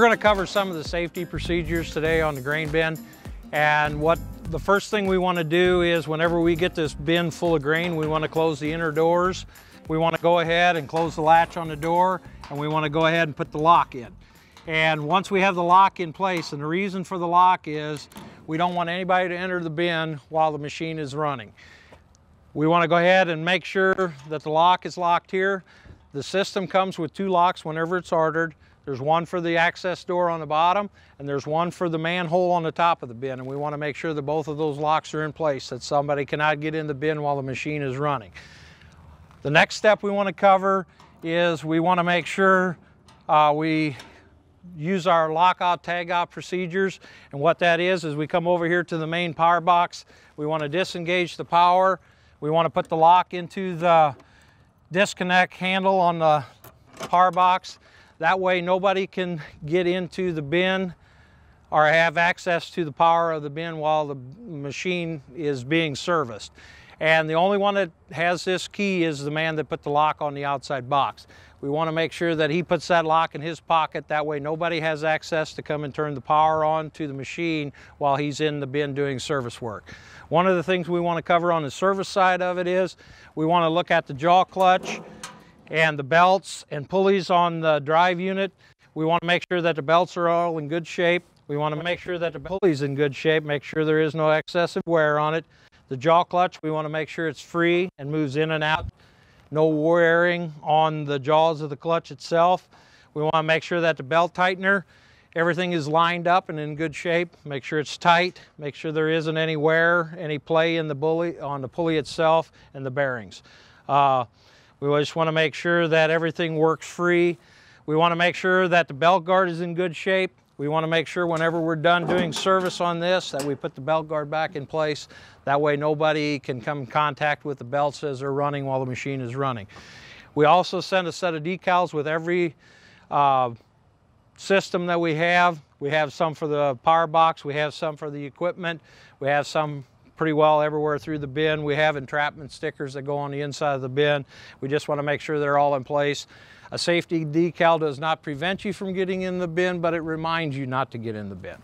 going to cover some of the safety procedures today on the grain bin. And what the first thing we want to do is whenever we get this bin full of grain, we want to close the inner doors. We want to go ahead and close the latch on the door and we want to go ahead and put the lock in. And once we have the lock in place, and the reason for the lock is we don't want anybody to enter the bin while the machine is running. We want to go ahead and make sure that the lock is locked here. The system comes with two locks whenever it's ordered. There's one for the access door on the bottom and there's one for the manhole on the top of the bin and we want to make sure that both of those locks are in place that somebody cannot get in the bin while the machine is running. The next step we want to cover is we want to make sure uh, we use our lockout tagout procedures and what that is is we come over here to the main power box. We want to disengage the power. We want to put the lock into the disconnect handle on the power box that way nobody can get into the bin or have access to the power of the bin while the machine is being serviced. And the only one that has this key is the man that put the lock on the outside box. We want to make sure that he puts that lock in his pocket. That way nobody has access to come and turn the power on to the machine while he's in the bin doing service work. One of the things we want to cover on the service side of it is we want to look at the jaw clutch and the belts and pulleys on the drive unit. We want to make sure that the belts are all in good shape. We want to make sure that the pulley's in good shape, make sure there is no excessive wear on it. The jaw clutch, we want to make sure it's free and moves in and out. No wearing on the jaws of the clutch itself. We want to make sure that the belt tightener, everything is lined up and in good shape. Make sure it's tight. Make sure there isn't any wear, any play in the pulley, on the pulley itself and the bearings. Uh, we just want to make sure that everything works free. We want to make sure that the belt guard is in good shape. We want to make sure whenever we're done doing service on this that we put the belt guard back in place. That way nobody can come in contact with the belts as they're running while the machine is running. We also send a set of decals with every uh, system that we have. We have some for the power box, we have some for the equipment, we have some pretty well everywhere through the bin. We have entrapment stickers that go on the inside of the bin. We just want to make sure they're all in place. A safety decal does not prevent you from getting in the bin, but it reminds you not to get in the bin.